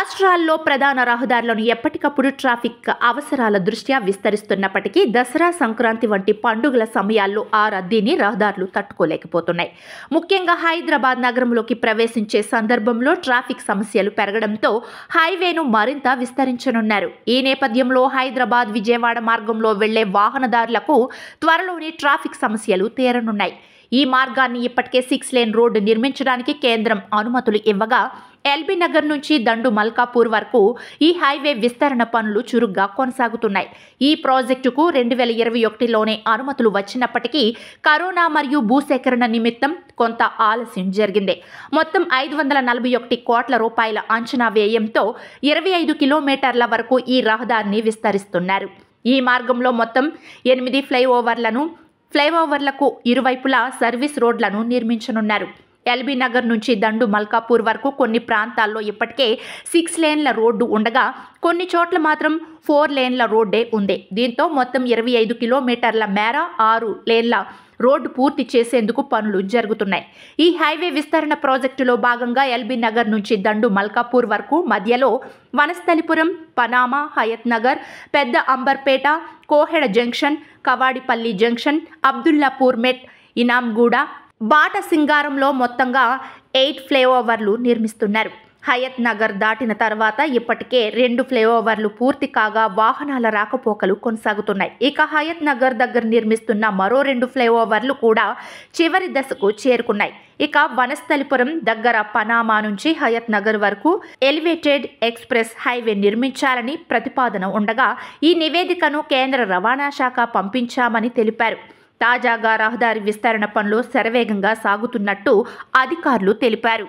రాష్ట్రాల్లో ప్రధాన రహదారులను ఎప్పటికప్పుడు ట్రాఫిక్ అవసరాల దృష్ట్యా విస్తరిస్తున్నప్పటికీ దసరా సంక్రాంతి వంటి పండుగల సమయాల్లో ఆ రద్దీని రహదారులు తట్టుకోలేకపోతున్నాయి. ముఖ్యంగా హైదరాబాద్ నగరంలోకి ప్రవేశించే సందర్భంలో ట్రాఫిక్ సమస్యలు పెరగడంతో హైవేను మరింత విస్తరించనున్నారు. ఈ నేపథ్యంలో హైదరాబాద్ విజయవాడ మార్గంలో వెళ్ళే వాహనదారులకు త్వరలోనే ట్రాఫిక్ సమస్యలు తీరనున్నాయి. ఈ మార్గాన్ని ఇప్పటికే సిక్స్ లేన్ రోడ్డు నిర్మించడానికి కేంద్రం అనుమతులు ఇవ్వగా ఎల్బీ నగర్ నుంచి దండు మల్కాపూర్ వరకు ఈ హైవే విస్తరణ పనులు చురుగ్గా కొనసాగుతున్నాయి. ఈ ప్రాజెక్టుకు రెండు వేల ఇరవై ఒకటిలోనే అనుమతులు వచ్చినప్పటికీ కరోనా మరియు భూసేకరణ నిమిత్తం కొంత ఆలస్యం జరిగింది. మొత్తం ఐదు వందల నలభై ఒకటి కోట్ల రూపాయల అంచనా వ్యయంతో ఇరవై ఐదు కిలోమీటర్ల వరకు ఈ రహదారిని విస్తరిస్తున్నారు. ఈ మార్గంలో మొత్తం ఎనిమిది ఫ్లైఓవర్లను ఫ్లైఓవర్లకు ఇరువైపులా సర్వీస్ రోడ్లను నిర్మించనున్నారు. ఎల్బీ నగర్ నుంచి దండు మల్కాపూర్ వరకు కొన్ని ప్రాంతాల్లో ఇప్పటికే సిక్స్ లేన్ల రోడ్డు ఉండగా కొన్ని చోట్ల మాత్రం ఫోర్ లేన్ల రోడ్డే ఉంది. దీంతో మొత్తం ఇరవై ఐదు కిలోమీటర్ల మేర ఆరు లేన్ల రోడ్డు పూర్తి చేసేందుకు పనులు జరుగుతున్నాయి. ఈ హైవే విస్తరణ ప్రాజెక్టులో భాగంగా ఎల్బీ నగర్ నుంచి దండు మల్కాపూర్ వరకు మధ్యలో Vanasthalipuram Panama Hayathnagar Pedda Amberpet Koheda junction Kavadipally junction Abdullapurmet Inamguda బాట సింగారంలో మొత్తంగా ఎయిట్ ఫ్లైఓవర్లు నిర్మిస్తున్నారు. హయత్ నగర్ దాటిన తర్వాత ఇప్పటికే రెండు ఫ్లైఓవర్లు పూర్తి కాగా వాహనాల రాకపోకలు కొనసాగుతున్నాయి. ఇక హయత్ నగర్ దగ్గర నిర్మిస్తున్న మరో రెండు ఫ్లైఓవర్లు కూడా చివరి దశకు చేరుకున్నాయి. ఇక వనస్థలిపురం దగ్గర పనామా నుంచి హయత్ నగర్ వరకు ఎలివేటెడ్ ఎక్స్ప్రెస్ హైవే నిర్మించాలని ప్రతిపాదన ఉండగా ఈ నివేదికను కేంద్ర రవాణా శాఖ పంపించామని తెలిపారు. తాజాగా రహదారి విస్తరణ పనులు శరవేగంగా సాగుతున్నట్టు అధికారులు తెలిపారు.